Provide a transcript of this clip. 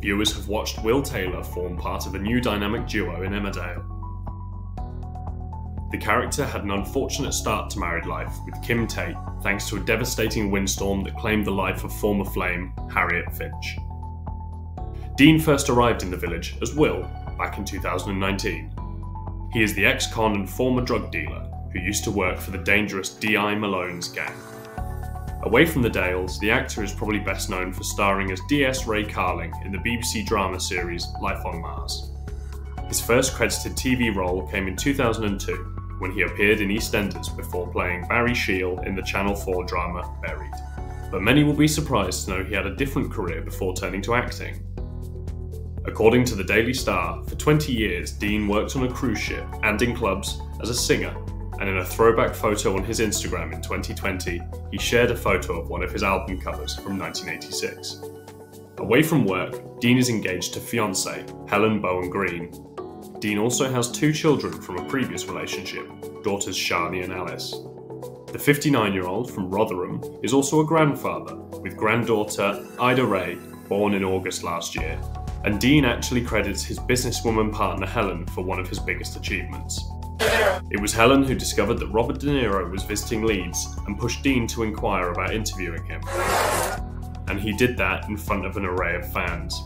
viewers have watched Will Taylor form part of a new dynamic duo in Emmerdale. The character had an unfortunate start to married life with Kim Tate thanks to a devastating windstorm that claimed the life of former Flame, Harriet Finch. Dean first arrived in the village as Will back in 2019. He is the ex con and former drug dealer who used to work for the dangerous D.I. Malone's gang. Away from the Dales, the actor is probably best known for starring as D.S. Ray Carling in the BBC drama series Life on Mars. His first credited TV role came in 2002 when he appeared in EastEnders before playing Barry Sheil in the Channel 4 drama Buried. But many will be surprised to know he had a different career before turning to acting. According to the Daily Star, for 20 years Dean worked on a cruise ship and in clubs as a singer and in a throwback photo on his Instagram in 2020, he shared a photo of one of his album covers from 1986. Away from work, Dean is engaged to fiancée, Helen Bowen Green. Dean also has two children from a previous relationship, daughters Shani and Alice. The 59 year old from Rotherham is also a grandfather, with granddaughter Ida Ray, born in August last year, and Dean actually credits his businesswoman partner Helen for one of his biggest achievements. It was Helen who discovered that Robert De Niro was visiting Leeds and pushed Dean to inquire about interviewing him. And he did that in front of an array of fans.